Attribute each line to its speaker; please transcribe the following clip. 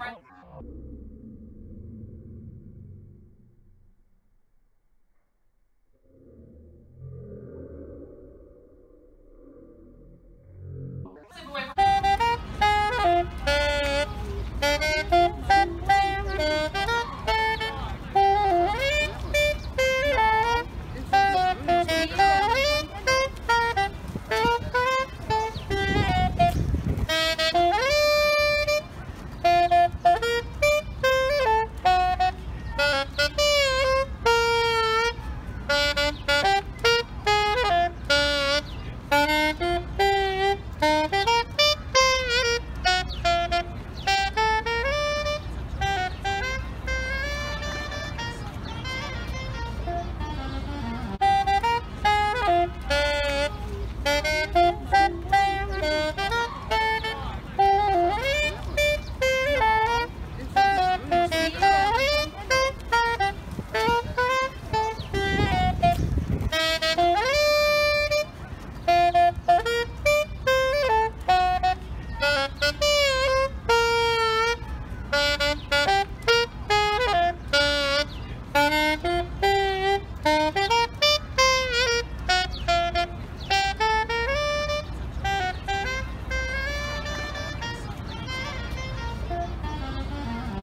Speaker 1: right. Thank you.